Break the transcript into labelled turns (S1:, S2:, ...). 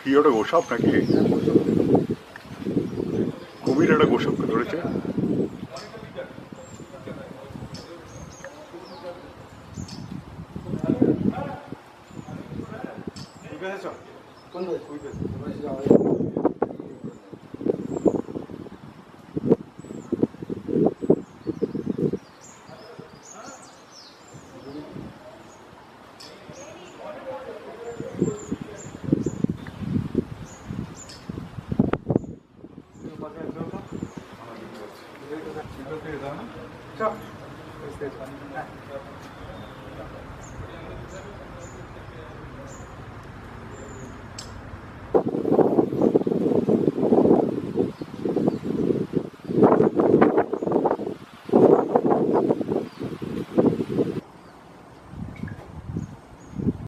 S1: কি ওটা গোসাপ নাকি কুমির একটা গোসাপকে ধরেছে।
S2: কোন 자, 그래서 저는